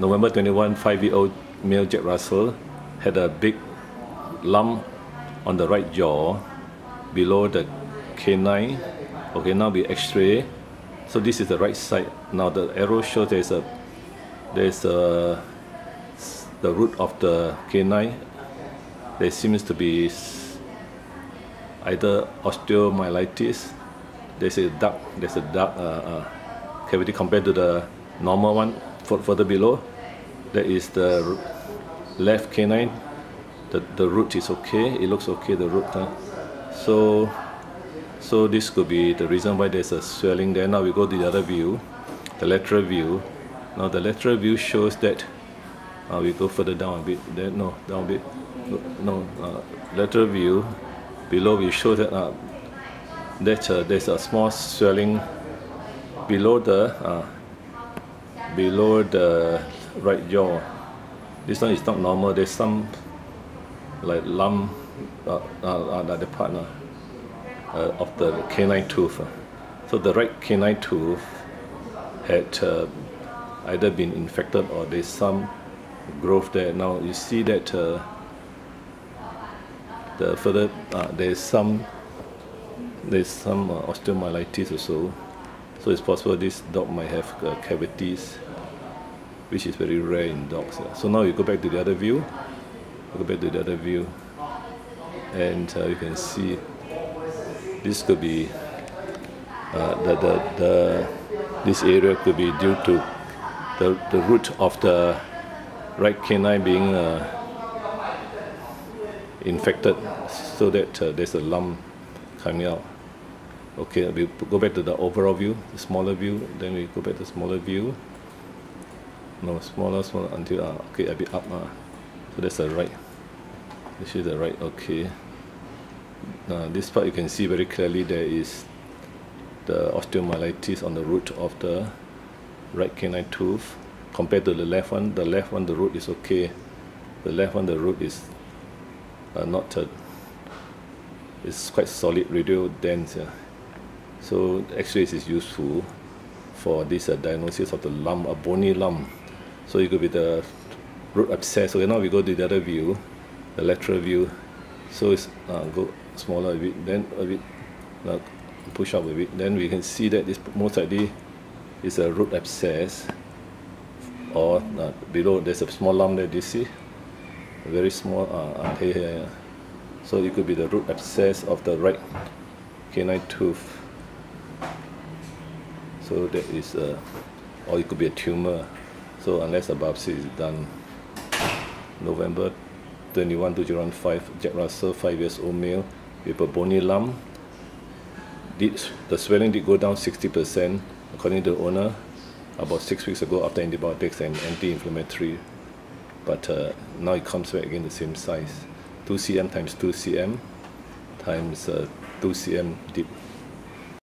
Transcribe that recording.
November 21, five-year-old male Jack Russell had a big lump on the right jaw below the canine. Okay, now we X-ray. So this is the right side. Now the arrow shows there's a there's a the root of the canine. There seems to be either osteomyelitis. There's a dark there's a dark uh, uh, cavity compared to the normal one further below. That is the left canine. The, the root is okay. It looks okay. The root. Uh, so so this could be the reason why there's a swelling there. Now we go to the other view, the lateral view. Now the lateral view shows that uh, we go further down a bit. No, down a bit. No, uh, lateral view. Below we show that uh, that uh, there's a small swelling below the uh, below the right jaw. This one is not normal. There's some like lump uh, uh, uh, the partner uh, of the canine tooth. So the right canine tooth had uh, either been infected or there's some growth there. Now you see that uh, the further uh, there's some there's some osteomyelitis also. So it's possible this dog might have cavities, which is very rare in dogs. So now you go back to the other view. Go back to the other view, and uh, you can see this could be uh, the, the, the this area could be due to the, the root of the right canine being uh, infected so that uh, there's a lump coming out. Okay, we go back to the overall view, the smaller view, then we go back to the smaller view. No, smaller, smaller until, uh, okay, a bit up. Uh. So that's the right. This is the right, okay. Now this part you can see very clearly there is the osteomyelitis on the root of the right canine tooth compared to the left one. The left one, the root is okay. The left one, the root is uh, not, uh, it's quite solid, radio dense. Yeah. So X-rays is useful for this uh, diagnosis of the lump, a bony lump. So it could be the root abscess. Okay, now we go to the other view, the lateral view. So it's uh, go smaller a bit, then a bit, uh, push up a bit. Then we can see that this most likely is a root abscess or uh, below there's a small lump there, do you see? A very small uh, uh, here, here. So it could be the root abscess of the right canine tooth. So that is, uh, or it could be a tumor. So unless a biopsy is done, November 21 2015, Jack Russell, 5 years old male, with a bony lump. Did, the swelling did go down 60% according to the owner about six weeks ago after antibiotics and anti-inflammatory. But uh, now it comes back again the same size. 2 cm times 2 cm times uh, 2 cm deep